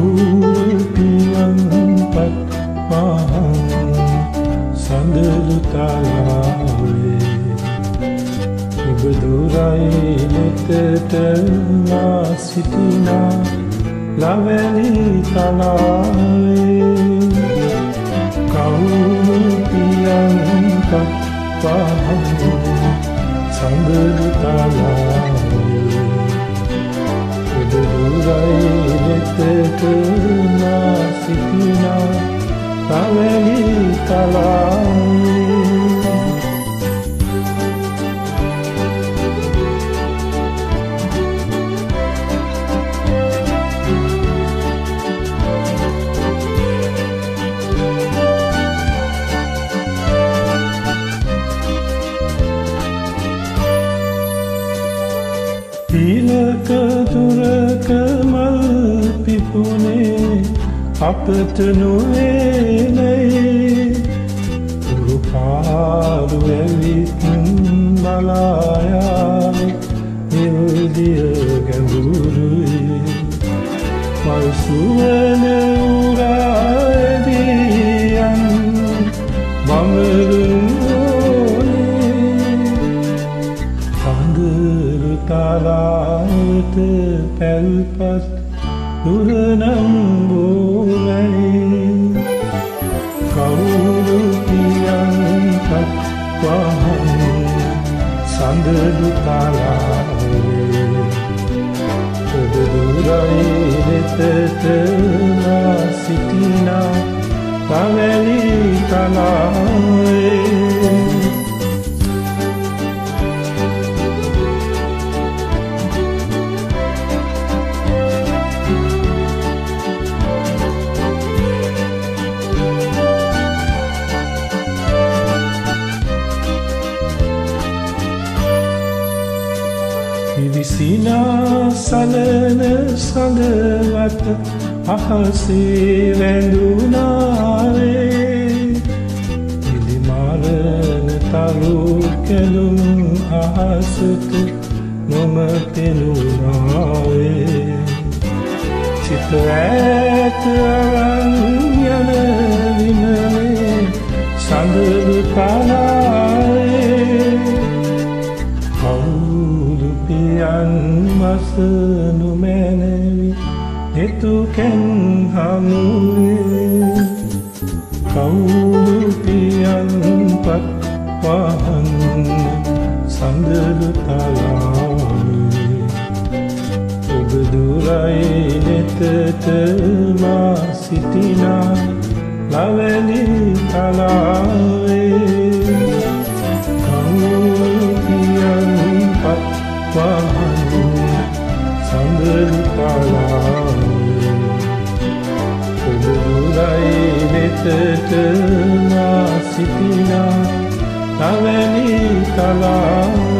කූපියම් පත් පහන් සඳලු තලාවේ ඔබ දුරයි නිතට මා සිටිනා ලවැලි තලාවේ කවුරුපියම් පත් පහන් සඳලු තලාවේ ඔබ දුරයි තලාවේ පීලක දුරක මල් පිපුනේ අපට නොවේනයි උරුපාරු ඇවිත් බලායාම නිල්දිය ගැඹුරුයි. මල්සුවන උරාදියන් බමරුන් සඳරු තාලාට පැල්පත් දුරනම්බෝලයි කවුරු සඳරු තාලාවේ ඔබ දුරයි වෙතට සිටිනා පවැලි තලාවේ පිවිසිනා සලන සඳවට අහසේ වැඳුනාවේ ඉදිමාරණ තරු කැලුම් අහසට නොම පෙනුනාවේ සිත ඇත අරන් යන විනනේ සඳරු කලාවේ මසනු මැනවි හෙතුකැන් හමුවේ. කවුරුපියන් පත් පහන් සඳරු තලාවේ. ඔබ දුරයි නෙතට මා සිටිනා. ලවැලි තලාවේ. සඳරු තලාවේ ඔබ දුරයි නෙතට මා සිටිනා ලවැලි තලාවේ